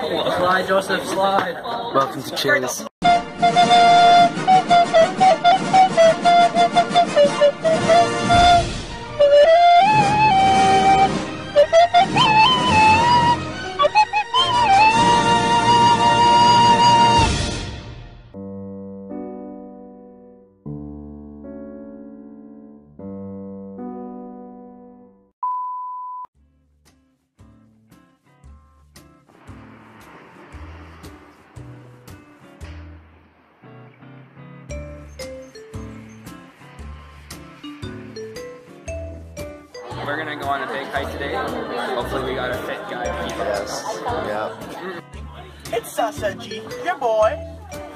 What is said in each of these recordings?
Slide, Joseph, slide. Welcome to Cheers. We're gonna go on a big hike today. Hopefully we got a fit guy to keep us. Yes. Yeah. It's Sasa G, your boy.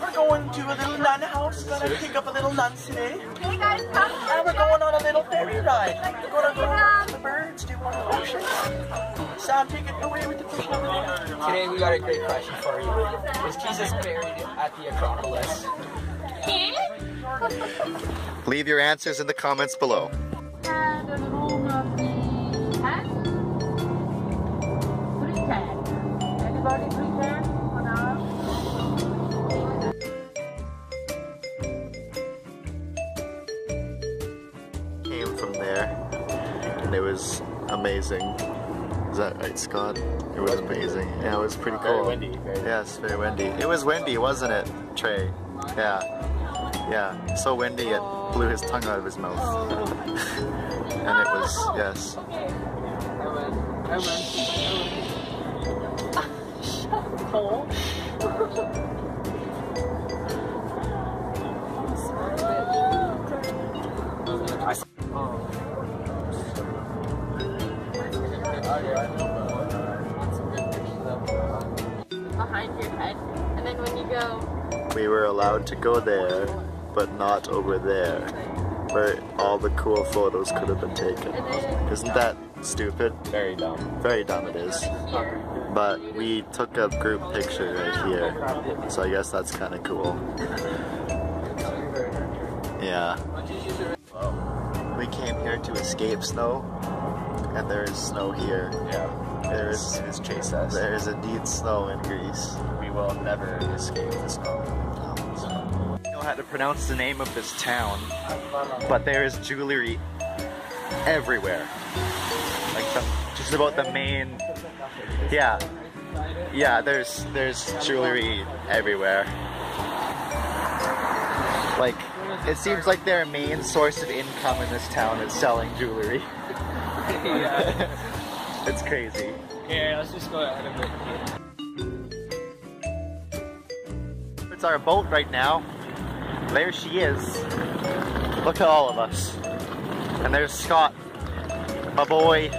We're going to a little nun house, gonna pick up a little nuns today. Hey guys, come And we're going on a little ferry ride. We're gonna go to the birds, do one of the ocean. Sam, take it away with the push Today we got a great question for you. Is Jesus buried at the Acropolis? Leave your answers in the comments below. Uh, Came from there, and it was amazing. Is that right, Scott? It was amazing. Yeah, it was pretty cool. Very windy, very- Yes, very windy. It was windy, wasn't it, Trey? Yeah. Yeah. So windy it blew his tongue out of his mouth. and it was yes. Behind your head. And then when you go, We were allowed to go there, but not over there, where all the cool photos could have been taken. Isn't that stupid? Very dumb. Very dumb it is. But we took a group picture right here, so I guess that's kind of cool. Yeah. We came here to escape snow, and there is snow here. Yeah. There is Please chase us. there is indeed snow in Greece. We will never escape the snow. I don't know how to pronounce the name of this town, but there is jewelry everywhere. Like the, just about the main. Yeah, yeah. There's there's jewelry everywhere. Like it seems like their main source of income in this town is selling jewelry. it's crazy. Here, let's just go ahead of it. It's our boat right now. There she is. Look at all of us. And there's Scott, my boy.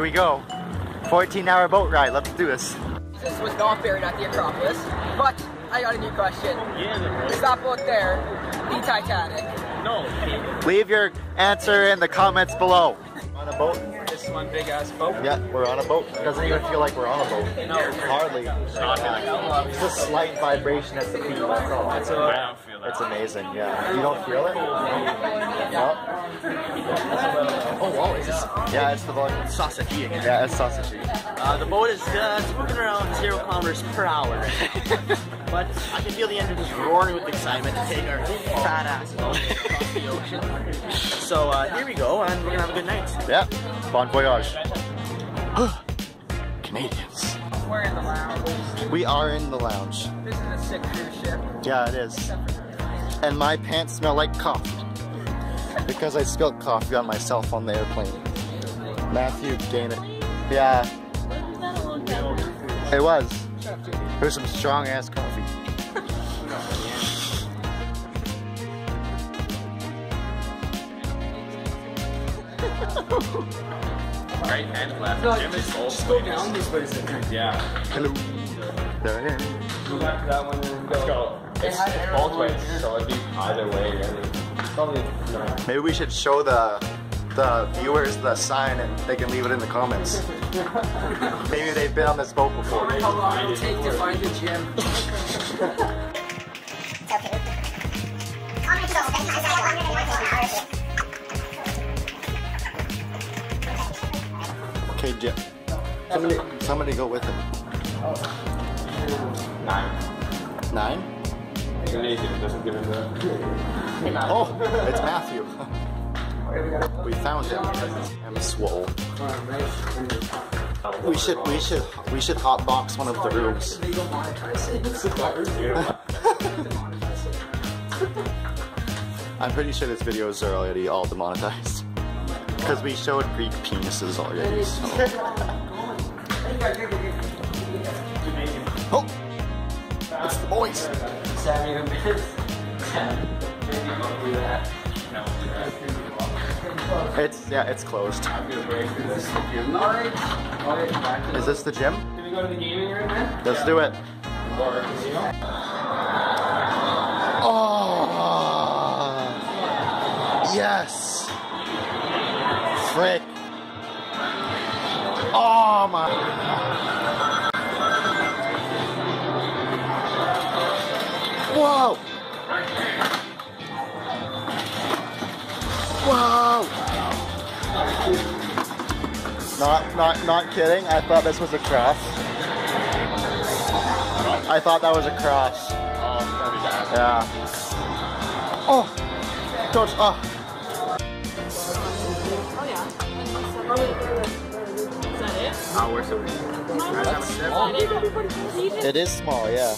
Here we go. 14 hour boat ride. Let's do this. This was not buried at the Acropolis, but I got a new question. Is that boat there the Titanic? No, Leave your answer in the comments below. On a boat? this one big ass boat. Yeah, we're on a boat. It Doesn't even feel like we're on a boat. No, Hardly. It's a slight vibration at the feet. That's all. That's what I don't feel that. It's amazing, yeah. You don't feel it? No? Oh, wow, is this Yeah, it's the boat. sausage again? Yeah, it's sausage. Uh, the boat is just moving around zero kilometers per hour. but I can feel the engine just roaring with excitement to take our fat asses all the way across the ocean. So uh, here we go, and we're gonna have a good night. Yeah, bon voyage. Canadians. We're in the lounge. We are in the lounge. This is a sick cruise ship. Yeah, it is. And my pants smell like coffee. Because I spilled coffee on myself on the airplane. Matthew Dana. Yeah. It was. It was some strong ass coffee. Right and left. gym is both Go down this way. Yeah. Hello. There I am. Go back to that one and Let's go. It's, it's both ways, so it'd be either way, really. Probably no. Maybe we should show the the viewers the sign and they can leave it in the comments. Maybe they've been on this boat before. How long it'll take to find the gym? Okay, Jim. Somebody, somebody go with him. Nine. Nine? Canadian doesn't give him the. Oh, it's Matthew. We found him. I'm swole. We should, we should, we should hotbox one of the rooms. I'm pretty sure this videos are already all demonetized. Because we showed Greek penises already, so. Oh! It's the boys! Sammy the Biz. Maybe don't do that. It's, yeah, it's closed. Alright. Oh, Alright, back to Is this the gym? Did we go to the gaming room then? Let's do it. Or casino? Oh! Yes! Frick! Oh my! Not, not, not kidding. I thought this was a cross. I thought that was a cross. Yeah. Oh! Don't, oh. oh. yeah It is small, yeah.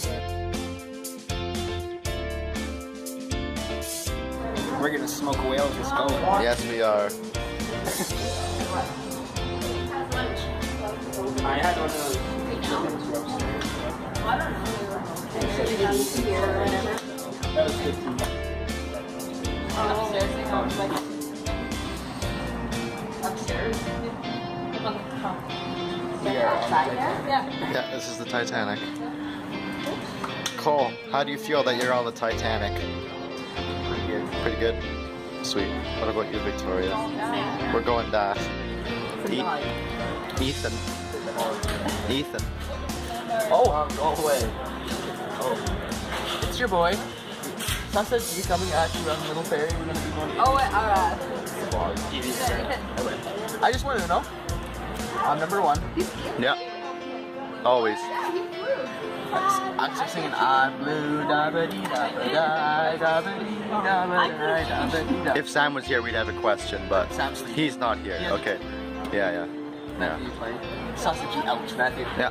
We're gonna smoke a whale with this going. Yes, we are. I had one of those. That was 15. Yeah, this is the Titanic. Cole, how do you feel that you're on the Titanic? Pretty good. Pretty good? Sweet. What about you, Victoria? We're going dash. E- Ethan. Ethan. Oh, go away. Oh. It's your boy. Sunset G coming at you on Little Ferry. We're gonna be going to Oh, wait, alright. I just wanted to know. I'm number one. Yeah. Always. I'm just singing I'm blue da ba dee da ba da da ba dee da ba da da ba dee da. If Sam was here, we'd have a question, but Sam's he's not here. Okay. Yeah, yeah. Matthew playing. Sausage ouch, Matthew. Yeah.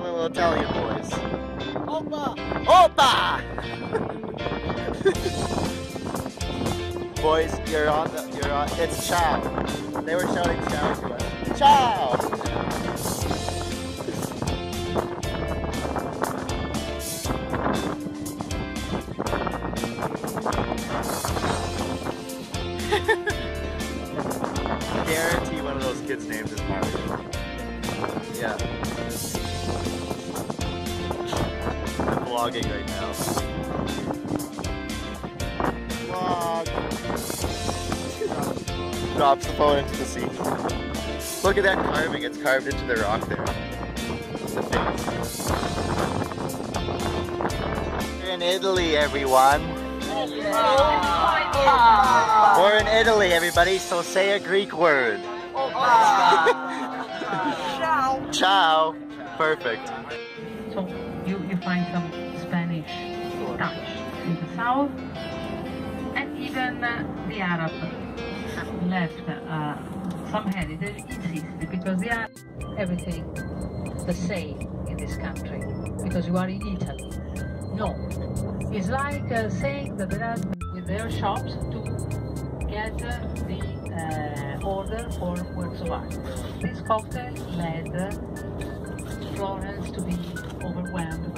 Little Italian boys. Opa! Opa! Boys, you're on the, you're on, it's Ciao. They were shouting Ciao to us. Vlogging right now. Vlog. Drops the phone into the sea. Look at that carving, it's carved into the rock there. The face. We're in Italy, everyone. We're in Italy, everybody, so say a Greek word. Ciao. Perfect. So you, you find some south, and even uh, the Arab left uh, some heritage in because they are everything the same in this country because you are in Italy. No, it's like uh, saying that they are with their shops to get uh, the uh, order for works of art. This cocktail led uh, Florence to be overwhelmed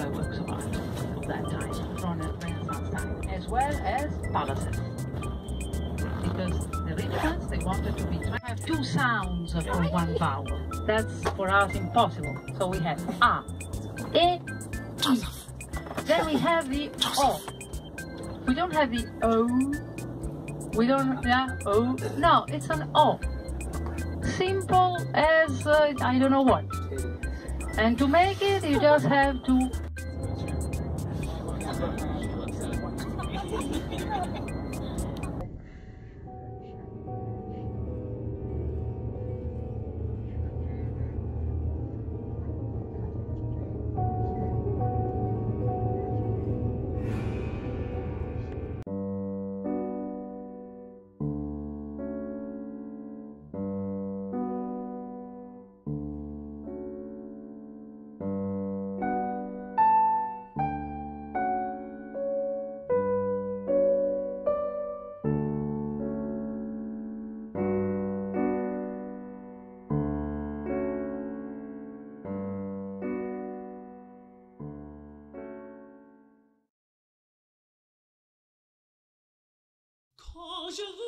well as palaces. Because the rich ones, they wanted to be have two sounds for one vowel. That's for us impossible. So we have A, E, I. Then we have the O. We don't have the O. We don't, yeah, O. No, it's an O. Simple as uh, I don't know what. And to make it, you just have to Ha ha ha ha! Hoje eu